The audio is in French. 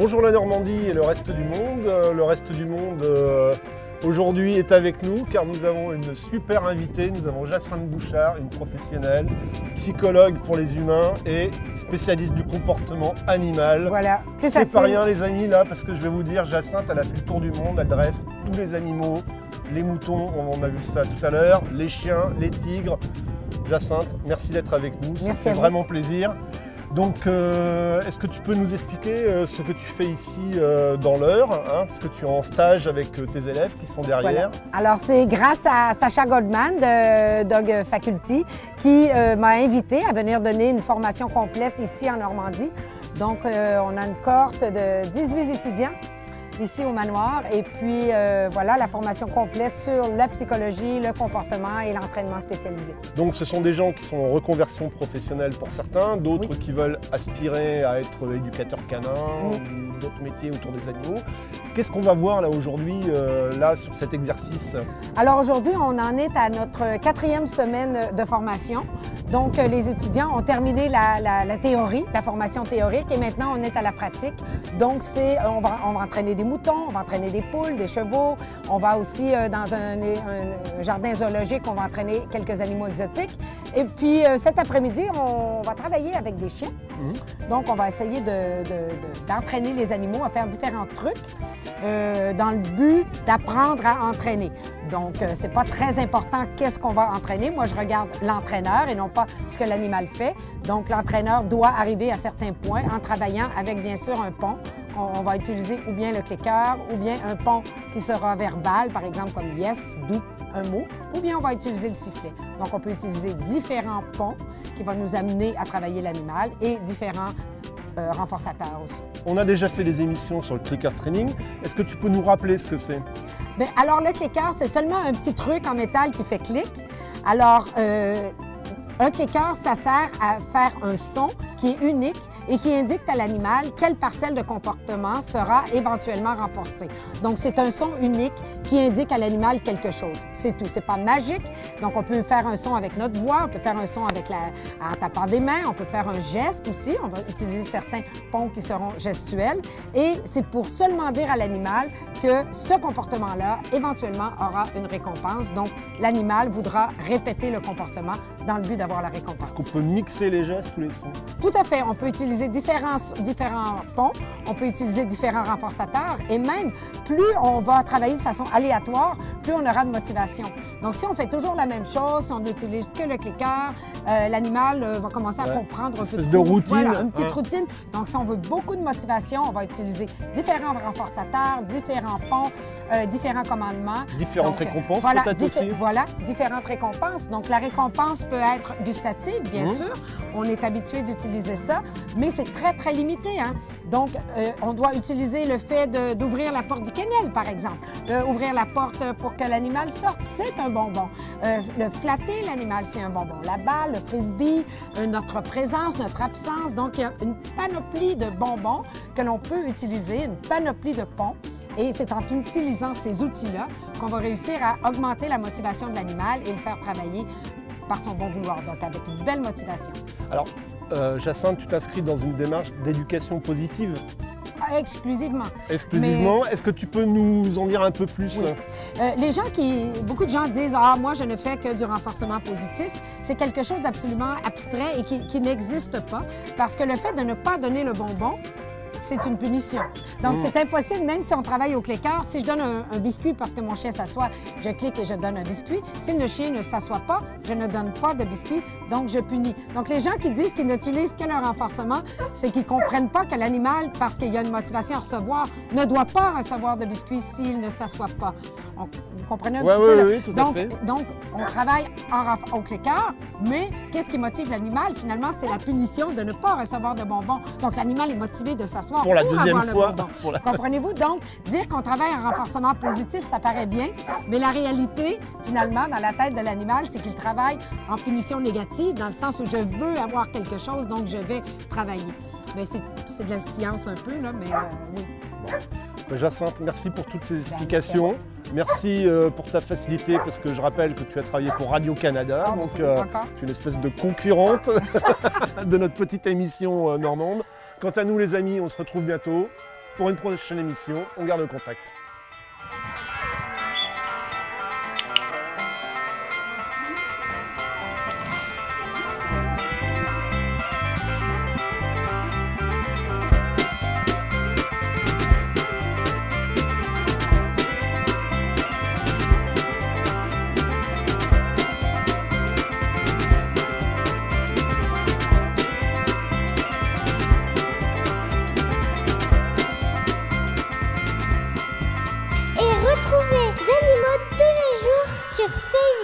Bonjour la Normandie et le reste du monde. Euh, le reste du monde euh, aujourd'hui est avec nous car nous avons une super invitée. Nous avons Jacinthe Bouchard, une professionnelle, psychologue pour les humains et spécialiste du comportement animal. Voilà, plus C'est pas rien les amis là parce que je vais vous dire, Jacinthe elle a fait le tour du monde, elle dresse tous les animaux, les moutons, on a vu ça tout à l'heure, les chiens, les tigres. Jacinthe, merci d'être avec nous, ça Merci fait à vous. vraiment plaisir. Donc euh, est-ce que tu peux nous expliquer euh, ce que tu fais ici euh, dans l'heure hein, Parce que tu es en stage avec tes élèves qui sont derrière. Alors, c'est grâce à Sacha Goldman de Dog Faculty qui m'a invité à venir donner une formation complète ici en Normandie. Donc, on a une cohorte de 18 étudiants ici au manoir. Et puis, euh, voilà, la formation complète sur la psychologie, le comportement et l'entraînement spécialisé. Donc ce sont des gens qui sont en reconversion professionnelle pour certains, d'autres Oui. qui veulent aspirer à être éducateurs canins Oui. ou d'autres métiers autour des animaux. Qu'est-ce qu'on va voir là aujourd'hui, euh, là sur cet exercice? Alors aujourd'hui, on en est à notre quatrième semaine de formation. Donc euh, les étudiants ont terminé la, la- la théorie, la formation théorique, et maintenant on est à la pratique. Donc c'est, on va, on va entraîner des on va entraîner des poules, des chevaux. On va aussi euh, dans un jardin zoologique, on va entraîner quelques animaux exotiques. Et puis euh, cet après-midi, on va travailler avec des chiens. Donc on va essayer de- de- de- d'entraîner les animaux à faire différents trucs euh, dans le but d'apprendre à entraîner. Donc, euh, c'est pas très important qu'est-ce qu'on va entraîner. Moi, je regarde l'entraîneur et non pas ce que l'animal fait. Donc, l'entraîneur doit arriver à certains points en travaillant avec, bien sûr, un pont. On, on va utiliser ou bien le clicker ou bien un pont qui sera verbal, par exemple comme yes, do, un mot, ou bien on va utiliser le sifflet. Donc, on peut utiliser différents ponts qui vont nous amener à travailler l'animal et différents euh, renforçateurs aussi. On a déjà fait des émissions sur le clicker training. Est-ce que tu peux nous rappeler ce que c'est? Bien, alors, le clicker, c'est seulement un petit truc en métal qui fait clic. Alors, euh, un clicker, ça sert à faire un son qui est unique et qui indique à l'animal quelle parcelle de comportement sera éventuellement renforcée. Donc, c'est un son unique qui indique à l'animal quelque chose. C'est tout. C'est pas magique. Donc, on peut faire un son avec notre voix, on peut faire un son avec la, en tapant des mains, on peut faire un geste aussi. On va utiliser certains ponts qui seront gestuels. Et c'est pour seulement dire à l'animal que ce comportement-là, éventuellement, aura une récompense. Donc, l'animal voudra répéter le comportement dans le but d'avoir la récompense. Est-ce qu'on peut mixer les gestes ou les sons? Tout à fait. On peut utiliser différents, différents ponts, on peut utiliser différents renforçateurs et même plus on va travailler de façon aléatoire, plus on aura de motivation. Donc, si on fait toujours la même chose, si on n'utilise que le clicker, euh, l'animal euh, va commencer à Ouais. comprendre un Espèce peu de routine. Voilà, une petite routine. Donc, si on veut beaucoup de motivation, on va utiliser différents renforçateurs, différents ponts, euh, différents commandements. Différentes Donc, récompenses voilà, peut-être aussi Voilà, différentes récompenses. Donc, la récompense peut être gustative, bien Mhm. sûr. On est habitué d'utiliser ça, mais c'est très, très limité. Hein? Donc, euh, on doit utiliser le fait d'ouvrir la porte du kennel, par exemple. Euh, ouvrir la porte pour que l'animal sorte, c'est un bonbon. Euh, le flatter l'animal, c'est un bonbon. La balle, le frisbee, notre présence, notre absence. Donc, il y a une panoplie de bonbons que l'on peut utiliser, une panoplie de ponts. Et c'est en utilisant ces outils-là qu'on va réussir à augmenter la motivation de l'animal et le faire travailler par son bon vouloir, donc avec une belle motivation. Alors, euh, Jacinthe, tu t'inscris dans une démarche d'éducation positive? Ah, Exclusivement. exclusivement. Est-ce que tu peux nous en dire un peu plus? Oui. Euh, les gens qui. Beaucoup de gens disent Ah, moi, je ne fais que du renforcement positif. C'est quelque chose d'absolument abstrait et qui, qui n'existe pas parce que le fait de ne pas donner le bonbon, c'est une punition. Donc, Mm. c'est impossible, même si on travaille au clicker, si je donne un, un biscuit parce que mon chien s'assoit, je clique et je donne un biscuit. Si le chien ne s'assoit pas, je ne donne pas de biscuit, donc je punis. Donc, les gens qui disent qu'ils n'utilisent que le renforcement, c'est qu'ils ne comprennent pas que l'animal, parce qu'il y a une motivation à recevoir, ne doit pas recevoir de biscuit s'il ne s'assoit pas. On- vous comprenez un Ouais, petit ouais, peu? là? oui, tout à donc, fait. donc, on travaille en au clicker, mais qu'est-ce qui motive l'animal? Finalement, c'est la punition de ne pas recevoir de bonbons. Donc, l'animal est motivé de s'asseoir Pour la deuxième fois. bonbon. Pour la- Comprenez-vous? Donc, dire qu'on travaille en renforcement positif, ça paraît bien, mais la réalité, finalement, dans la tête de l'animal, c'est qu'il travaille en punition négative, dans le sens où je veux avoir quelque chose, donc je vais travailler. Mais c'est de la science un peu, là, mais euh, oui. Jacinthe, merci pour toutes ces explications. Merci euh, pour ta facilité parce que je rappelle que tu as travaillé pour Radio-Canada, Ah, donc euh, tu es une espèce de concurrente de notre petite émission euh, normande. Quant à nous les amis, on se retrouve bientôt. pour une prochaine émission. On garde le contact. Sur Facebook.